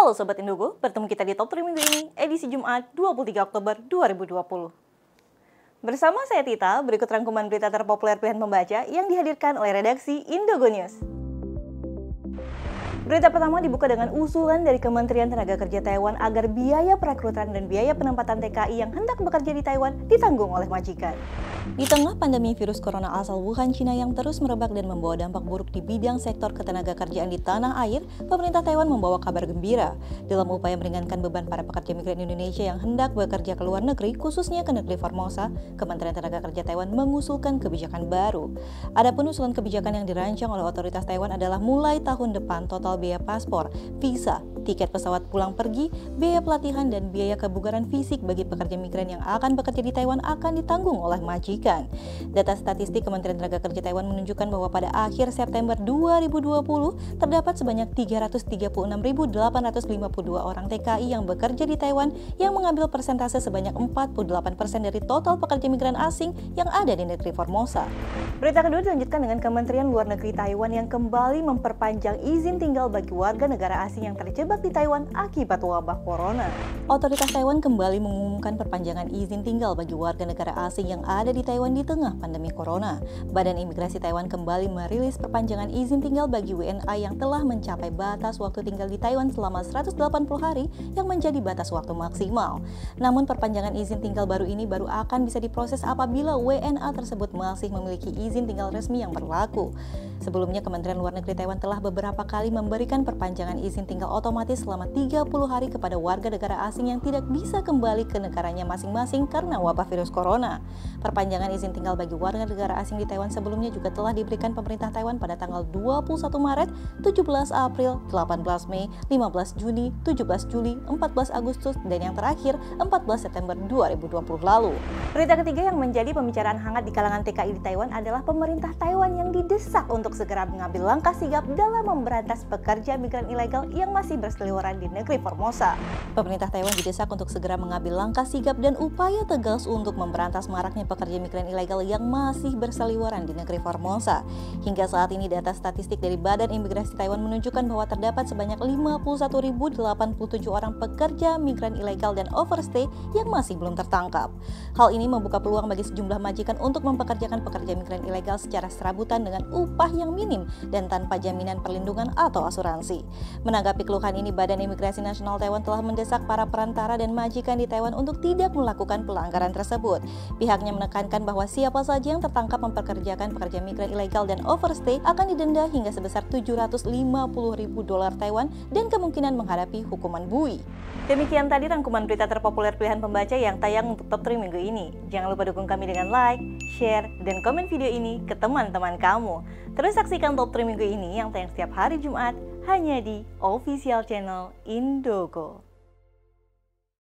Halo Sobat Indogo, bertemu kita di Top 3 Minggu ini, edisi Jumat 23 Oktober 2020. Bersama saya Tita, berikut rangkuman berita terpopuler pilihan pembaca yang dihadirkan oleh redaksi Indogo News. Berita pertama dibuka dengan usulan dari Kementerian Tenaga Kerja Taiwan agar biaya perekrutan dan biaya penempatan TKI yang hendak bekerja di Taiwan ditanggung oleh majikan. Di tengah pandemi virus corona asal Wuhan, China yang terus merebak dan membawa dampak buruk di bidang sektor ketenaga kerjaan di tanah air, pemerintah Taiwan membawa kabar gembira. Dalam upaya meringankan beban para pekerja migran Indonesia yang hendak bekerja ke luar negeri, khususnya ke negeri Formosa, Kementerian Tenaga Kerja Taiwan mengusulkan kebijakan baru. Adapun usulan kebijakan yang dirancang oleh otoritas Taiwan adalah mulai tahun depan total biaya paspor, visa, tiket pesawat pulang pergi, biaya pelatihan, dan biaya kebugaran fisik bagi pekerja migran yang akan bekerja di Taiwan akan ditanggung oleh majikan. Data statistik Kementerian Tenaga Kerja Taiwan menunjukkan bahwa pada akhir September 2020 terdapat sebanyak 336.852 orang TKI yang bekerja di Taiwan yang mengambil persentase sebanyak 48% dari total pekerja migran asing yang ada di negeri Formosa. Berita kedua dilanjutkan dengan Kementerian Luar Negeri Taiwan yang kembali memperpanjang izin tinggal bagi warga negara asing yang terjebak di Taiwan akibat wabah corona. Otoritas Taiwan kembali mengumumkan perpanjangan izin tinggal bagi warga negara asing yang ada di Taiwan di tengah pandemi corona. Badan Imigrasi Taiwan kembali merilis perpanjangan izin tinggal bagi WNA yang telah mencapai batas waktu tinggal di Taiwan selama 180 hari yang menjadi batas waktu maksimal. Namun perpanjangan izin tinggal baru ini baru akan bisa diproses apabila WNA tersebut masih memiliki izin tinggal resmi yang berlaku. Sebelumnya Kementerian Luar Negeri Taiwan telah beberapa kali memberikan perpanjangan izin tinggal otomatis otomatis selama 30 hari kepada warga negara asing yang tidak bisa kembali ke negaranya masing-masing karena wabah virus corona. Perpanjangan izin tinggal bagi warga negara asing di Taiwan sebelumnya juga telah diberikan pemerintah Taiwan pada tanggal 21 Maret, 17 April, 18 Mei, 15 Juni, 17 Juli, 14 Agustus, dan yang terakhir 14 September 2020 lalu. Berita ketiga yang menjadi pembicaraan hangat di kalangan TKI di Taiwan adalah pemerintah Taiwan yang didesak untuk segera mengambil langkah sigap dalam memberantas pekerja migran ilegal yang masih ber berseliweran di negeri Formosa. Pemerintah Taiwan didesak untuk segera mengambil langkah sigap dan upaya tegas untuk memberantas maraknya pekerja migran ilegal yang masih berseliweran di negeri Formosa. Hingga saat ini data statistik dari Badan Imigrasi Taiwan menunjukkan bahwa terdapat sebanyak 51.087 orang pekerja migran ilegal dan overstay yang masih belum tertangkap. Hal ini membuka peluang bagi sejumlah majikan untuk mempekerjakan pekerja migran ilegal secara serabutan dengan upah yang minim dan tanpa jaminan perlindungan atau asuransi. Menanggapi keluhan ini Badan Imigrasi Nasional Taiwan telah mendesak para perantara dan majikan di Taiwan untuk tidak melakukan pelanggaran tersebut. Pihaknya menekankan bahwa siapa saja yang tertangkap memperkerjakan pekerja migran ilegal dan overstay akan didenda hingga sebesar 750 ribu dolar Taiwan dan kemungkinan menghadapi hukuman bui. Demikian tadi rangkuman berita terpopuler pilihan pembaca yang tayang untuk top 3 minggu ini. Jangan lupa dukung kami dengan like, share, dan komen video ini ke teman-teman Terus saksikan top 3 minggu ini yang tayang setiap hari Jumat hanya di official channel Indogo.